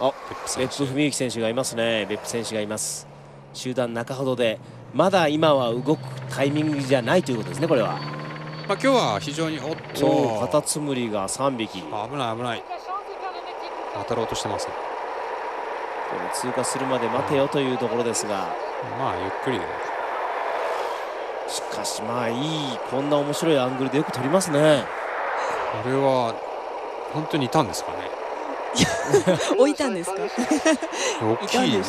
あ別府文幸選手がいますね。別府選手がいます。集団中ほどでまだ今は動くタイミングじゃないということですねこれは。まあ今日は非常におっと。カタツムリが3匹。危ない危ない。当たろうとしてますね。通過するまで待てよというところですが、まあゆっくりで。しかしまあいいこんな面白いアングルでよく撮りますね。これは本当にいたんですかね 置いたんですか？大きい大きいんで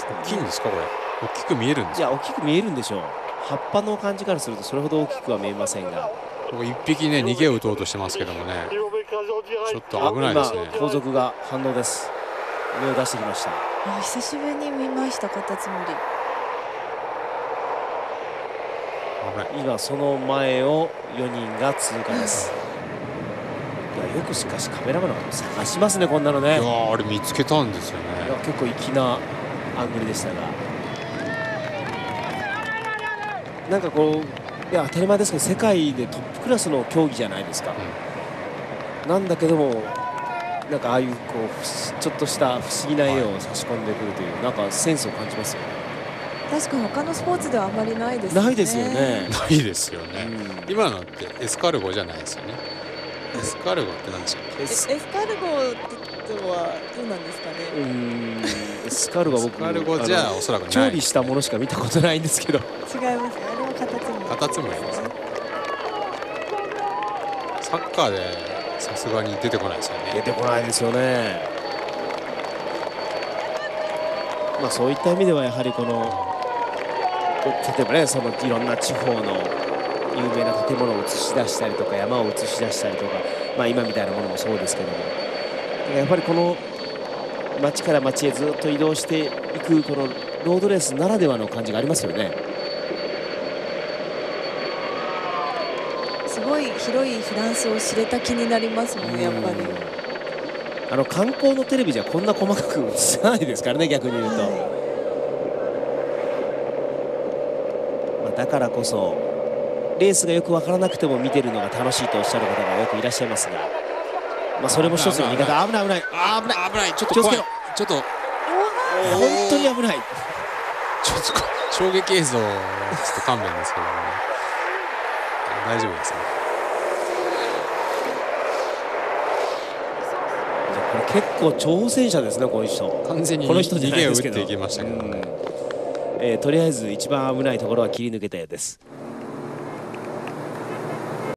すか？これ。大きく見えるんですいや大きく見えるんでしょう。葉っぱの感じからするとそれほど大きくは見えませんが。一匹ね逃げを打とうとしてますけどもね。ちょっと危ないですね。後続が反応です。目を出してきました。あ久しぶりに見ましたカタツムリ今その前を4人が通過ですよくしかしカメラマンの方探しますねこんなのね。いやあれ見つけたんですよね。いや結構粋なアングルでしたが。なんかこういや当たり前ですけど世界でトップクラスの競技じゃないですか、うん、なんだけどもなんかああいうこうちょっとした不思議な絵を差し込んでくるというなんかセンスを感じますよね。確か他のスポーツではあまりないですよね。ないですよね。ないですよね、うん、今のってエスカルゴじゃないですよねエスカルゴって何ですか？エスカルゴってはどうなんですかね？うんエスカルゴは僕エスカルゴじゃおそらく調理したものしか見たことないんですけど。違います。あれはカタツムリカタツムリですね。サッカーでさすがに出てこないですよね。出てこないですよね。まあそういった意味ではやはりこの例えばねそのいろんな地方の有名な建物を映し出したりとか山を映し出したりとかまあ今みたいなものもそうですけども。やっぱりこの町から町へずっと移動していくこのロードレースならではの感じがありますよね。ごい広いフランスを知れた気になりますもんねやっぱり。あの観光のテレビじゃこんな細かく映さないですからね逆に言うと、はい、まあ、だからこそレースがよく分からなくても見てるのが楽しいとおっしゃる方がよくいらっしゃいますが、まあ、それも一つの見方危ない危ない危ない。危ない。ちょっと怖い。ちょっと。本当に危ない。ちょっと衝撃映像ちょっと勘弁ですけどね。大丈夫ですね。結構挑戦者ですねこの人。完全にこの人逃げを打っていきましたけど、ね、えー、とりあえず一番危ないところは切り抜けたようです